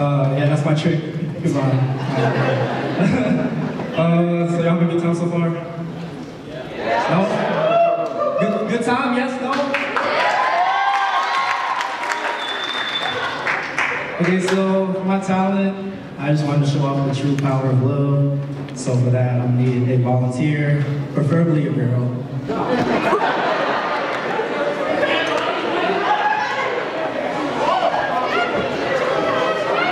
Uh, yeah, that's my trick. Goodbye. uh, so y'all have a good time so far? Yeah. No? Good, good time? Yes? No? Okay, so for my talent, I just wanted to show off the true power of love. So for that, I'm needing a volunteer, preferably a girl.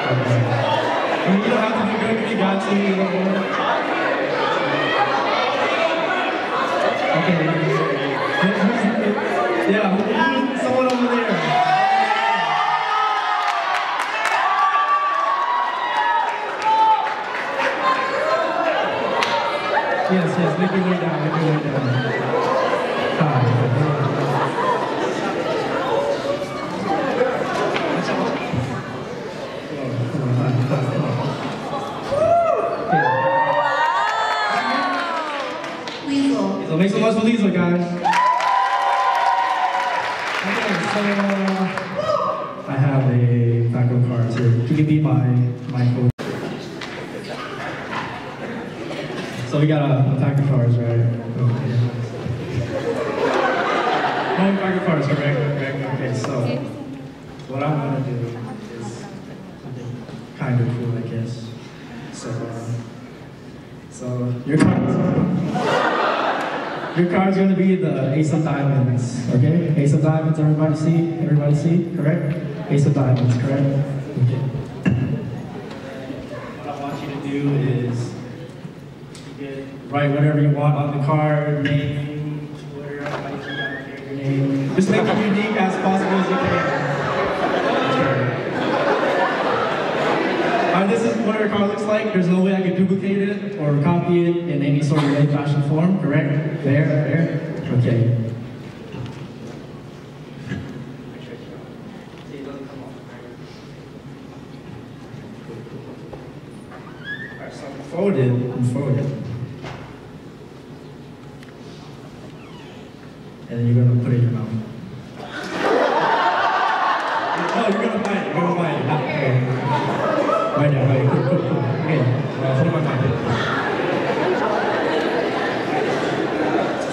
I mean, you don't have to be good if you got to. You know. Okay. Yeah, who's- someone over there. Yes, yes, make your way down, make your way down. So make some noise for Lisa, guys. Okay, so I have a pack of cards here. You can be my my coach. So we got a, a pack of cards, right? Okay. One pack of cards, correct? Correct. Okay, so what I'm gonna do is kind of cool, I guess. So, uh, so your cards. Your card's gonna be the Ace of Diamonds, okay? Ace of Diamonds, everybody see? Everybody see? Correct? Ace of Diamonds, correct? Okay. What I want you to do is write whatever you want on the card, name, Twitter, get your name. Just make it unique as possible as you can. Alright, this is what your car looks like. There's no way I can duplicate it or copy it in any sort of late fashion form, correct? There, there. Okay. Folded, I'm folded. And then you're gonna put it in your mouth. No, you're gonna bite it, you're gonna bite it. Not, okay. My.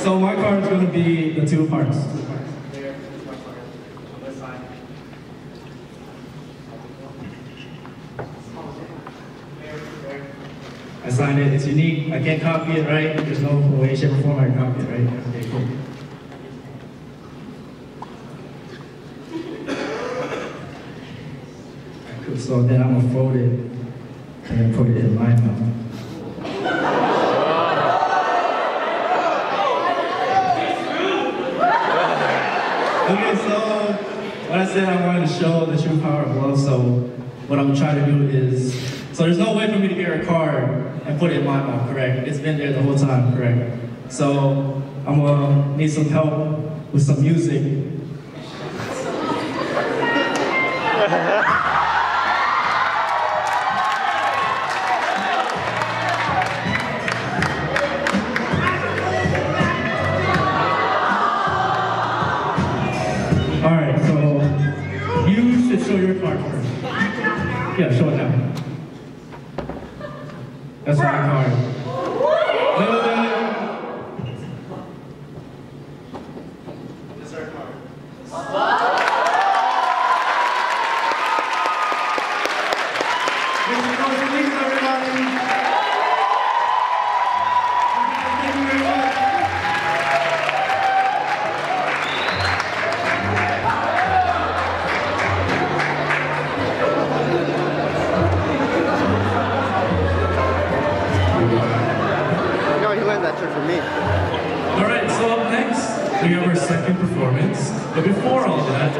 So my card is going to be the two there. I signed it. It's unique. I can't copy it, right? There's no way, shape, or form I can copy it, right? Okay, cool. Alright, cool. So then I'm gonna fold it and put it in my mouth. Okay, so what I said I wanted to show the true power of love. So what I'm trying to do is, so there's no way for me to get a card and put it in my mouth, correct? It's been there the whole time, correct? So I'm gonna need some help with some music. Yeah, show it now. That's my card. Wait, wait, wait, wait. This is our card. Make some noise everybody. From me. All right, so up next, we have our second performance. But before all that,